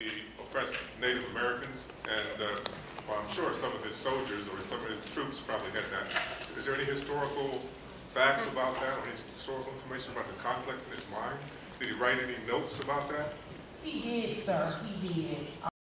he oppressed Native Americans, and uh, well, I'm sure some of his soldiers or some of his troops probably had that. Is there any historical facts about that, or any historical information about the conflict in his mind? Did he write any notes about that? He did, sir, he did.